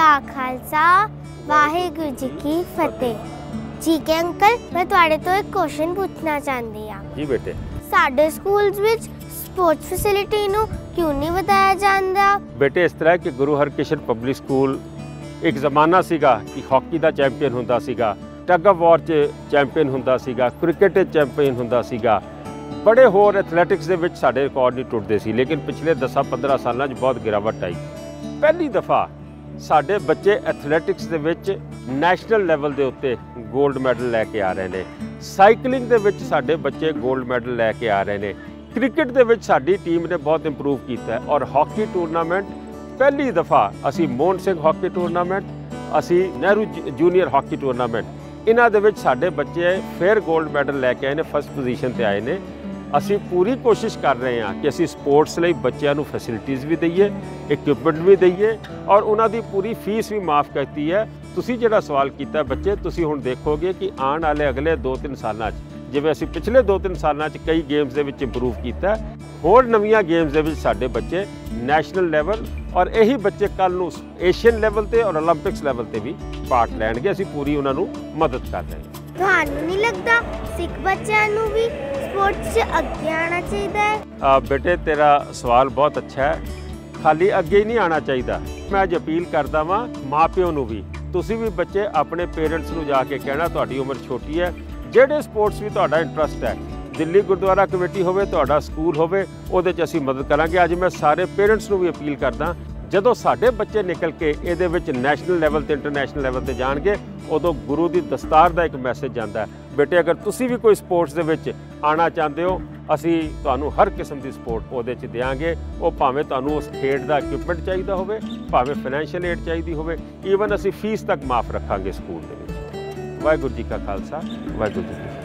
ਕਾ ਖਾਲਸਾ ਵਾਹਿਗੁਰੂ ਜੀ ਕੀ ਫਤਿਹ। ਜੀ ਕੇ ਅੰਕਲ ਮੈਂ ਤੁਹਾਡੇ ਤੋਂ ਇੱਕ ਕੁਐਸਚਨ ਪੁੱਛਣਾ ਚਾਹੁੰਦੀ ਆ ਜੀ ਬੇਟੇ। ਸਾਡੇ ਸਕੂਲਸ ਵਿੱਚ ਸਪੋਰਟਸ ਫੈਸਿਲਿਟੀ ਨੂੰ ਕਿਉਂ ਨਹੀਂ ਵਧਾਇਆ ਜਾਂਦਾ? ਬੇਟੇ ਇਸ ਤਰ੍ਹਾਂ ਹੈ ਕਿ ਗੁਰੂ ਹਰਕ੍ਰਿਸ਼ਨ ਪਬਲਿਕ ਸਕੂਲ ਇੱਕ ਜ਼ਮਾਨਾ ਸੀਗਾ ਕਿ ਹਾਕੀ ਦਾ ਚੈਂਪੀਅਨ ਹੁੰਦਾ ਸੀਗਾ ਟਗ ਆਫ ਵਾਰ 'ਚ ਚੈਂਪੀਅਨ ਹੁੰਦਾ ਸੀਗਾ ਕ੍ਰਿਕਟ 'ਚ ਚੈਂਪੀਅਨ ਹੁੰਦਾ ਸੀਗਾ। ਬੜੇ ਹੋਰ ਐਥਲੈਟਿਕਸ ਦੇ ਵਿੱਚ ਸਾਡੇ ਰਿਕਾਰਡ ਨਹੀਂ ਟੁੱਟਦੇ ਸੀ ਲੇਕਿਨ ਪਿਛਲੇ 10-15 ਸਾਲਾਂ 'ਚ ਬਹੁਤ ਗਿਰਾਵਟ ਆਈ। ਪਹਿਲੀ ਦਫਾ ਸਾਡੇ ਬੱਚੇ ਐਥਲੈਟਿਕਸ ਦੇ ਵਿੱਚ ਨੈਸ਼ਨਲ ਲੈਵਲ ਦੇ ਉੱਤੇ 골ਡ ਮੈਡਲ ਲੈ ਕੇ ਆ ਰਹੇ ਨੇ। ਸਾਈਕਲਿੰਗ ਦੇ ਵਿੱਚ ਸਾਡੇ ਬੱਚੇ 골ਡ ਮੈਡਲ ਲੈ ਕੇ ਆ ਰਹੇ ਨੇ। ਕ੍ਰਿਕਟ ਦੇ ਵਿੱਚ ਸਾਡੀ ਟੀਮ ਨੇ ਬਹੁਤ ਇੰਪਰੂਵ ਕੀਤਾ ਹੈ ਔਰ ਹਾਕੀ ਟੂਰਨਾਮੈਂਟ ਪਹਿਲੀ ਦਫਾ ਅਸੀਂ ਮੋਹਨ ਸਿੰਘ ਹਾਕੀ ਟੂਰਨਾਮੈਂਟ ਅਸੀਂ ਨਹਿਰੂ ਜੂਨੀਅਰ ਹਾਕੀ ਟੂਰਨਾਮੈਂਟ ਇਹਨਾਂ ਦੇ ਵਿੱਚ ਸਾਡੇ ਬੱਚੇ ਫੇਰ 골ਡ ਮੈਡਲ ਲੈ ਕੇ ਆਏ ਨੇ ਫਸਟ ਪੋਜੀਸ਼ਨ ਤੇ ਆਏ ਨੇ। ਅਸੀਂ ਪੂਰੀ ਕੋਸ਼ਿਸ਼ ਕਰ ਰਹੇ ਹਾਂ ਕਿ ਅਸੀਂ ਸਪੋਰਟਸ ਲਈ ਬੱਚਿਆਂ ਨੂੰ ਫੈਸਿਲਿਟੀਆਂ ਵੀ ਦਈਏ ਇਕਵਿਪਮੈਂਟ ਵੀ ਦਈਏ ਔਰ ਉਹਨਾਂ ਦੀ ਪੂਰੀ ਫੀਸ ਵੀ ਮਾਫ ਕਰਤੀ ਹੈ। ਤੁਸੀਂ ਜਿਹੜਾ ਸਵਾਲ ਕੀਤਾ ਬੱਚੇ, ਤੁਸੀਂ ਹੁਣ ਦੇਖੋਗੇ ਕਿ ਆਉਣ ਵਾਲੇ ਅਗਲੇ 2-3 ਸਾਲਾਂ 'ਚ, ਜਿਵੇਂ ਅਸੀਂ ਪਿਛਲੇ 2-3 ਸਾਲਾਂ 'ਚ ਕਈ ਗੇਮਸ ਦੇ ਵਿੱਚ ਇੰਪਰੂਵ ਕੀਤਾ, ਹੋਰ ਨਵੀਆਂ ਗੇਮਸ ਦੇ ਵਿੱਚ ਸਾਡੇ ਬੱਚੇ ਨੈਸ਼ਨਲ ਲੈਵਲ ਔਰ ਇਹੀ ਬੱਚੇ ਕੱਲ ਨੂੰ ਏਸ਼ੀਅਨ ਲੈਵਲ ਤੇ ਔਰ 올림픽ਸ ਲੈਵਲ ਤੇ ਵੀ ਪਾਰਟ ਲੈਣਗੇ। ਅਸੀਂ ਪੂਰੀ ਉਹਨਾਂ ਨੂੰ ਮਦਦ ਕਰ ਰਹੇ ਹਾਂ। ਤੁਹਾਨੂੰ ਨਹੀਂ ਲੱਗਦਾ ਸਿੱਖ ਬੱਚਿਆਂ ਨੂੰ ਵੀ ਸਪੋਰਟਸ 'ਚ ਅੱਗੇ ਆਉਣਾ ਚਾਹੀਦਾ ਹੈ। ਬੇਟੇ, ਤੇਰਾ ਸਵਾਲ ਬਹੁਤ ਅੱਛਾ ਹੈ। ਖਾਲੀ ਅੱਗੇ ਹੀ ਨਹੀਂ ਆਣਾ ਚਾਹੀਦਾ। ਮੈਂ ਅੱਜ ਅਪੀਲ ਕਰਦਾ ਵਾਂ, ਮਾਪਿਓ ਨੂੰ ਵੀ। ਤੁਸੀਂ ਵੀ ਬੱਚੇ ਆਪਣੇ ਪੇਰੈਂਟਸ ਨੂੰ ਜਾ ਕੇ ਕਹਿਣਾ, ਤੁਹਾਡੀ ਉਮਰ ਛੋਟੀ ਹੈ। ਜਿਹੜੇ ਸਪੋਰਟਸ ਵੀ ਤੁਹਾਡਾ ਇੰਟਰਸਟ ਹੈ, ਦਿੱਲੀ ਗੁਰਦੁਆਰਾ ਕਮੇਟੀ ਹੋਵੇ, ਤੁਹਾਡਾ ਸਕੂਲ ਹੋਵੇ, ਉਹਦੇ 'ਚ ਅਸੀਂ ਮਦਦ ਕਰਾਂਗੇ। ਅੱਜ ਮੈਂ ਸਾਰੇ ਪੇਰੈਂਟਸ ਨੂੰ ਵੀ ਅਪੀਲ ਕਰਦਾ, ਜਦੋਂ ਸਾਡੇ ਬੱਚੇ ਨਿਕਲ ਕੇ ਇਹਦੇ ਵਿੱਚ ਨੈਸ਼ਨਲ ਲੈਵਲ ਤੇ, ਇੰਟਰਨੈਸ਼ਨਲ ਲੈਵਲ ਤੇ ਜਾਣਗੇ, ਉਦੋਂ ਗੁਰੂ ਦੀ ਦਸਤਾਰ ਦਾ ਇੱਕ ਮੈਸੇਜ ਜਾਂਦਾ ਹੈ। ਬੇਟੇ, ਅਗਰ ਤੁਸੀਂ ਵੀ ਕੋਈ ਸਪੋਰਟਸ ਦੇ ਵਿੱਚ ਆਣਾ ਚਾਹੁੰਦੇ ਹੋ, ਅਸੀਂ ਤੁਹਾਨੂੰ ਹਰ ਕਿਸਮ ਦੀ ਸਪੋਰਟ ਉਹਦੇ 'ਚ ਦੇਵਾਂਗੇ ਉਹ ਭਾਵੇਂ ਤੁਹਾਨੂੰ ਉਸ ਖੇਡ ਦਾ ਇਕਵਿਪਮੈਂਟ ਚਾਹੀਦਾ ਹੋਵੇ, ਭਾਵੇਂ ਫਾਈਨੈਂਸ਼ੀਅਲ ਏਡ ਚਾਹੀਦੀ ਹੋਵੇ ਈਵਨ ਅਸੀਂ ਫੀਸ ਤੱਕ ਮਾਫ ਰੱਖਾਂਗੇ ਸਕੂਲ ਦੇ ਵਿੱਚ। ਵਾਹਿਗੁਰੂ ਜੀ ਕਾ ਖਾਲਸਾ, ਵਾਹਿਗੁਰੂ ਜੀ